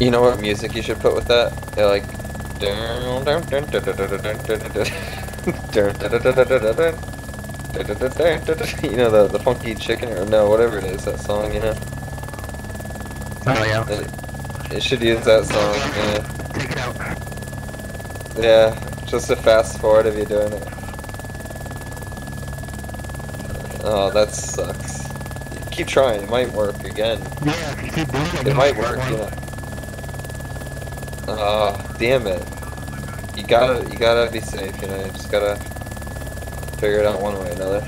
You know what music you should put with that? Yeah, like. You know the the funky chicken or no whatever it is that song you know. Oh yeah. It, it should use that song. Yeah. Take it out. Yeah, just a fast forward of you're doing it. Oh, that sucks. Keep trying, it might work again. Yeah, if you keep doing it, It might work, one. Know. Oh, damn it. You gotta, you gotta be safe, you know, you just gotta figure it out one way or another.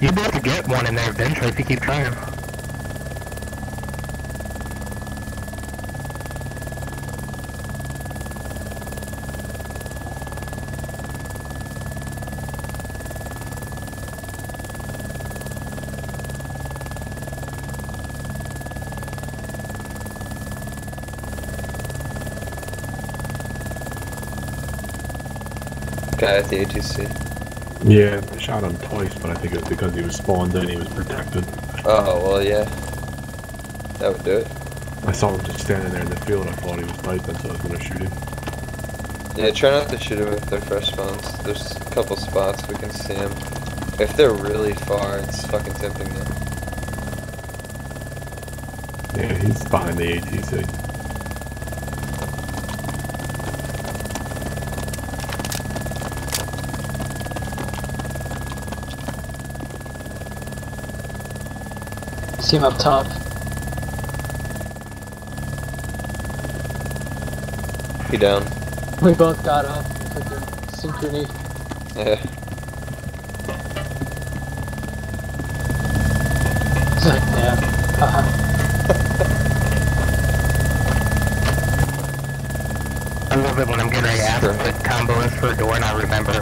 You'll be able to get one in there eventually if you keep trying. Guy at the ATC. Yeah, I shot him twice, but I think it was because he was spawned in, he was protected. Oh, well, yeah. That would do it. I saw him just standing there in the field, I thought he was sniping, so I was gonna shoot him. Yeah, try not to shoot him if they're fresh spawns. There's a couple spots we can see him. If they're really far, it's fucking tempting them. Yeah, he's behind the ATC. See him up top. He down. We both got up. Fucking synchrony. Yeah. It's like, damn. Haha. Uh-huh. I love it when I'm getting ready to ask Sure. what the combo is for a door and I remember